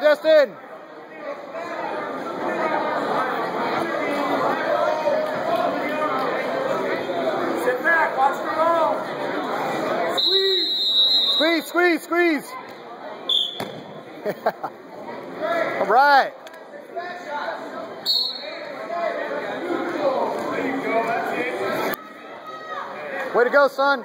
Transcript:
Justin. Sit back, watch the ball. Squeeze. Squeeze, squeeze, squeeze. All right. Way to go, son.